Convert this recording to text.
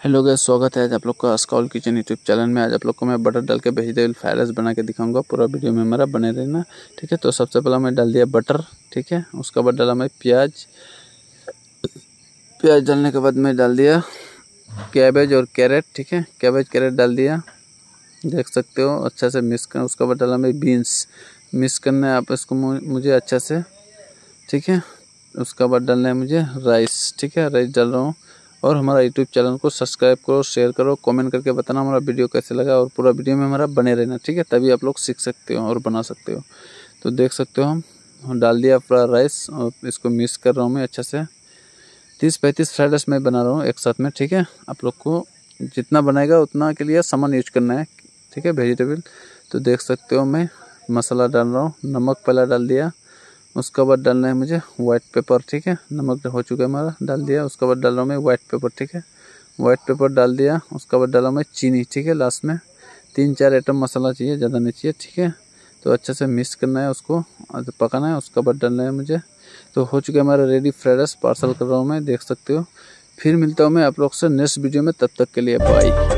Hello guys स्वागत है आज आप लोग का स्कॉल किचन यूट्यूब चैनल में। आज आप लोग को मैं बटर डाल के वेजिटेबल फ्राइड राइस बना के दिखाऊँगा। पूरा वीडियो में मेरा बने रहना, ठीक है? तो सबसे पहले मैं डाल दिया बटर ठीक है? उसके बाद डाला मैं प्याज। प्याज डालने के बाद मैं डाल दिया कैबेज और कैरेट ठीक है? कैबेज कैरेट डाल दिया। देख सकते हो अच्छा से मिक्स कर, उसके बाद डाला मैं बीन्स मिक्स करना है आप इसको मुझे अच्छा से, ठीक है? उसके बाद डालना है मुझे राइस ठीक है? राइस डाल रहा हूँ। और हमारा यूट्यूब चैनल को सब्सक्राइब करो शेयर करो कमेंट करके बताना हमारा वीडियो कैसे लगा और पूरा वीडियो में हमारा बने रहना, ठीक है? तभी आप लोग सीख सकते हो और बना सकते हो। तो देख सकते हो हम डाल दिया पूरा राइस और इसको मिक्स कर रहा हूँ मैं अच्छा से। तीस पैंतीस फ्राइड राइस मैं बना रहा हूँ एक साथ में, ठीक है? आप लोग को जितना बनाएगा उतना के लिए सामान यूज़ करना है, ठीक है? वेजिटेबल तो देख सकते हो मैं मसाला डाल रहा हूँ, नमक पहला डाल दिया। उसके बाद डालना है मुझे वाइट पेपर ठीक है? नमक हो चुका है हमारा, डाल दिया। उसके बाद डाल रहा हूँ मैं वाइट पेपर ठीक है? वाइट पेपर डाल दिया। उसके बाद डाला मैं चीनी, ठीक है? लास्ट में तीन चार आइटम मसाला चाहिए, ज़्यादा नहीं चाहिए, ठीक है? तो अच्छे से मिक्स करना है उसको पकाना है। उसके बाद डालना है मुझे। तो हो चुका है हमारा रेडी फ्राइड राइस पार्सल कर रहा हूँ मैं, देख सकते हो। फिर मिलता हूँ मैं आप लोग से नेक्स्ट वीडियो में, तब तक के लिए बाई